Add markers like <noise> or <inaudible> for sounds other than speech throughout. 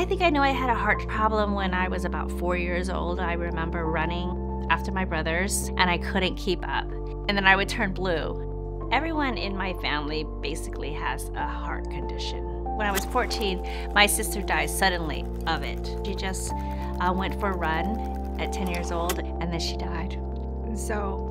I think I know I had a heart problem when I was about four years old. I remember running after my brothers and I couldn't keep up. And then I would turn blue. Everyone in my family basically has a heart condition. When I was 14, my sister died suddenly of it. She just uh, went for a run at 10 years old and then she died. And so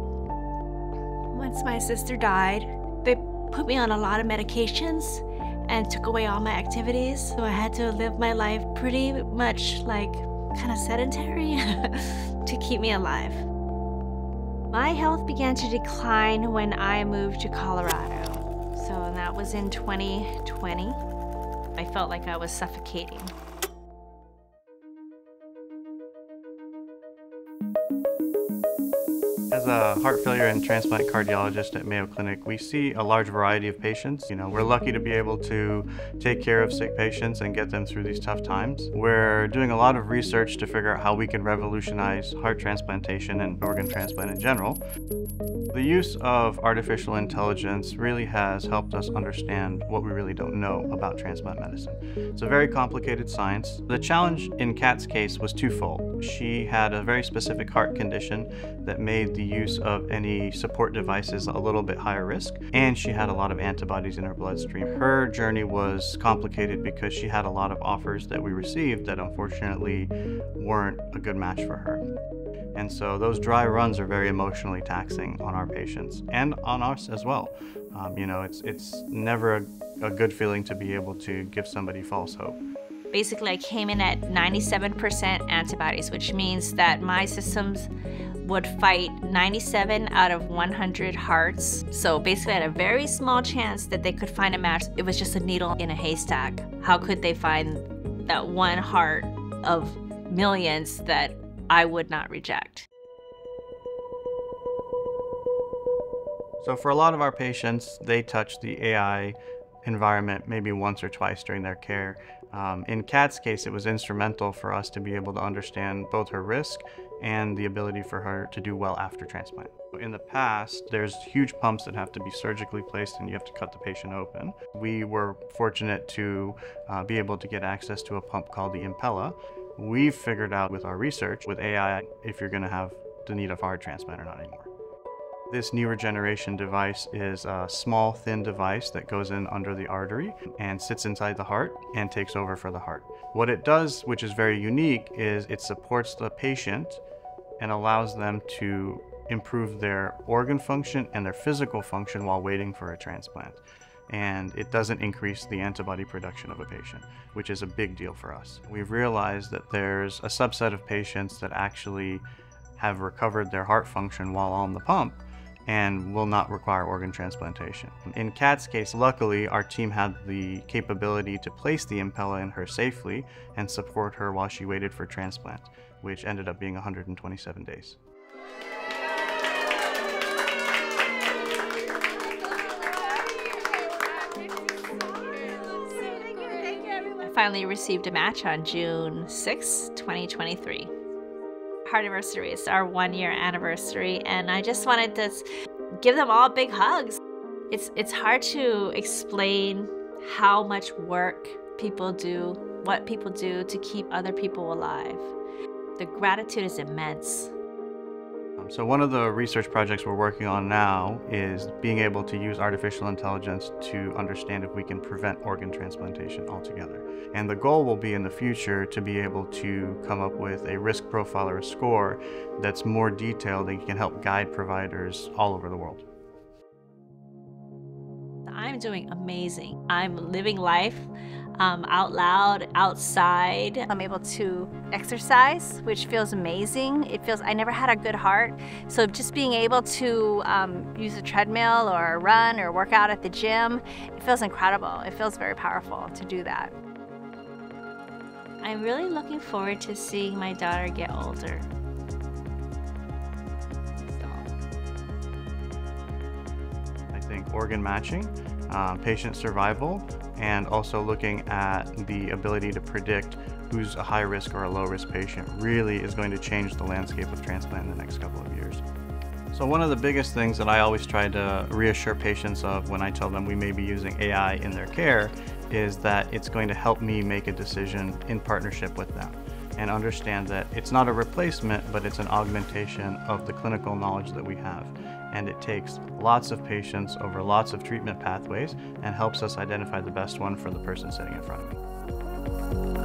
once my sister died, they put me on a lot of medications and took away all my activities. So I had to live my life pretty much like kind of sedentary <laughs> to keep me alive. My health began to decline when I moved to Colorado. So that was in 2020. I felt like I was suffocating. A heart failure and transplant cardiologist at Mayo Clinic, we see a large variety of patients. You know, we're lucky to be able to take care of sick patients and get them through these tough times. We're doing a lot of research to figure out how we can revolutionize heart transplantation and organ transplant in general. The use of artificial intelligence really has helped us understand what we really don't know about transplant medicine. It's a very complicated science. The challenge in Kat's case was twofold. She had a very specific heart condition that made the use of any support devices a little bit higher risk, and she had a lot of antibodies in her bloodstream. Her journey was complicated because she had a lot of offers that we received that unfortunately weren't a good match for her. And so those dry runs are very emotionally taxing on our patients and on us as well. Um, you know, it's, it's never a, a good feeling to be able to give somebody false hope. Basically, I came in at 97% antibodies, which means that my systems would fight 97 out of 100 hearts. So basically, I had a very small chance that they could find a match. It was just a needle in a haystack. How could they find that one heart of millions that I would not reject? So for a lot of our patients, they touch the AI environment maybe once or twice during their care. Um, in Kat's case, it was instrumental for us to be able to understand both her risk and the ability for her to do well after transplant. In the past, there's huge pumps that have to be surgically placed and you have to cut the patient open. We were fortunate to uh, be able to get access to a pump called the Impella. We've figured out with our research with AI if you're going to have the need of heart transplant or not anymore. This newer generation device is a small, thin device that goes in under the artery and sits inside the heart and takes over for the heart. What it does, which is very unique, is it supports the patient and allows them to improve their organ function and their physical function while waiting for a transplant. And it doesn't increase the antibody production of a patient, which is a big deal for us. We've realized that there's a subset of patients that actually have recovered their heart function while on the pump and will not require organ transplantation. In Kat's case, luckily, our team had the capability to place the Impella in her safely and support her while she waited for transplant, which ended up being 127 days. I finally received a match on June 6, 2023. Heartiversary is our one year anniversary, and I just wanted to give them all big hugs. It's, it's hard to explain how much work people do, what people do to keep other people alive. The gratitude is immense. Um, so one of the research projects we're working on now is being able to use artificial intelligence to understand if we can prevent organ transplantation altogether. And the goal will be in the future to be able to come up with a risk profile or a score that's more detailed and can help guide providers all over the world. I'm doing amazing. I'm living life um, out loud, outside. I'm able to exercise, which feels amazing. It feels, I never had a good heart. So just being able to um, use a treadmill or run or work out at the gym, it feels incredible. It feels very powerful to do that. I'm really looking forward to seeing my daughter get older. I think organ matching, um, patient survival, and also looking at the ability to predict who's a high risk or a low risk patient really is going to change the landscape of transplant in the next couple of years. So one of the biggest things that I always try to reassure patients of when I tell them we may be using AI in their care is that it's going to help me make a decision in partnership with them and understand that it's not a replacement, but it's an augmentation of the clinical knowledge that we have. And it takes lots of patients over lots of treatment pathways and helps us identify the best one for the person sitting in front of me.